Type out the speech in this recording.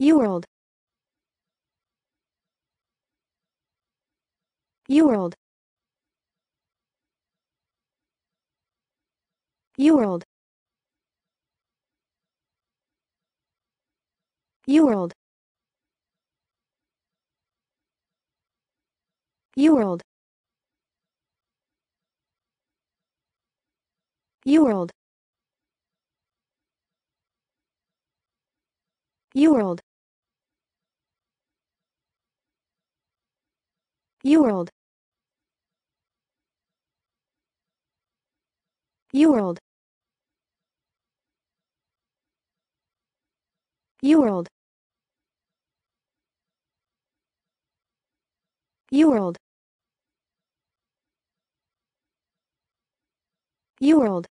UWorld UWorld UWorld UWorld UWorld UWorld UWorld World. World. World. World. World.